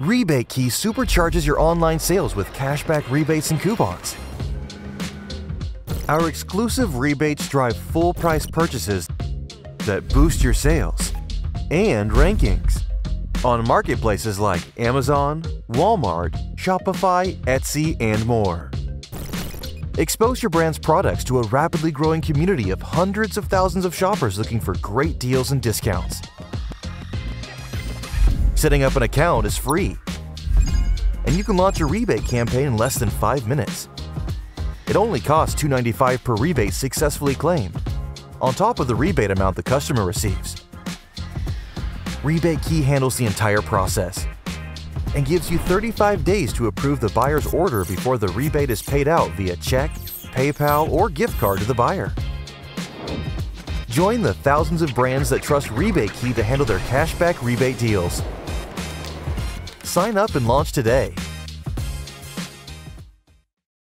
Rebate Key supercharges your online sales with cashback rebates and coupons. Our exclusive rebates drive full price purchases that boost your sales and rankings on marketplaces like Amazon, Walmart, Shopify, Etsy, and more. Expose your brand's products to a rapidly growing community of hundreds of thousands of shoppers looking for great deals and discounts. Setting up an account is free, and you can launch a rebate campaign in less than 5 minutes. It only costs $2.95 per rebate successfully claimed, on top of the rebate amount the customer receives. Rebate Key handles the entire process and gives you 35 days to approve the buyer's order before the rebate is paid out via check, PayPal, or gift card to the buyer. Join the thousands of brands that trust Rebate Key to handle their cashback rebate deals. Sign up and launch today